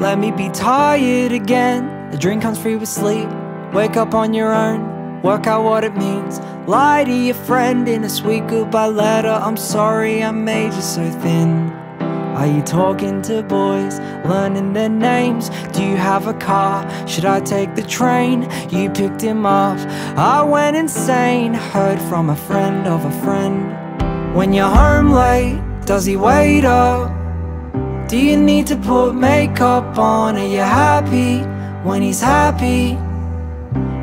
let me be tired again. The drink comes free with sleep. Wake up on your own. Work out what it means. Lie to your friend in a sweet goodbye letter. I'm sorry I made you so thin. Are you talking to boys, learning their names? Do you have a car? Should I take the train? You picked him up, I went insane. Heard from a friend of a friend. When you're home late, does he wait up? Do you need to put makeup on? Are you happy when he's happy?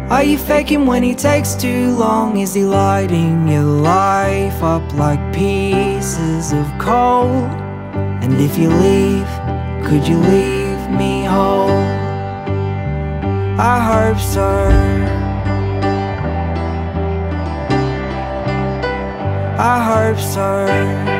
Are you faking when he takes too long? Is he lighting your life up like pieces of coal? And if you leave, could you leave me whole? I hope so I hope so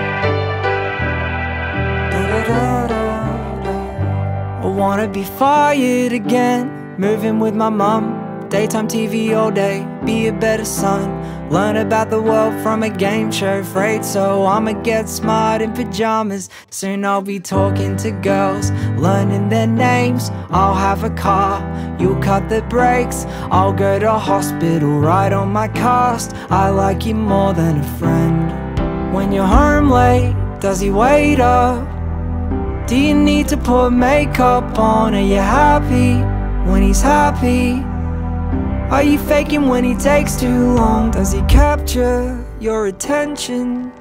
I wanna be fired again. Moving with my mum. Daytime TV all day, be a better son. Learn about the world from a game show. Afraid so I'ma get smart in pajamas. Soon I'll be talking to girls. Learning their names. I'll have a car. You'll cut the brakes. I'll go to hospital. Right on my cast. I like you more than a friend. When you're home late Does he wait up? Do you need to put makeup on? Are you happy when he's happy? Are you faking when he takes too long? Does he capture your attention?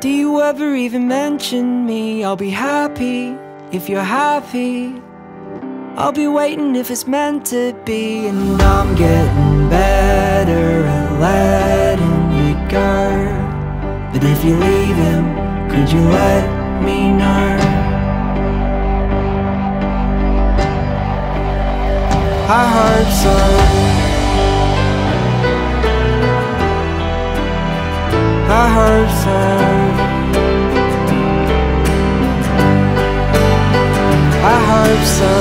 Do you ever even mention me? I'll be happy if you're happy I'll be waiting if it's meant to be And I'm getting better at letting you go But if you leave him, could you let me know? I hope so I hope so I hope so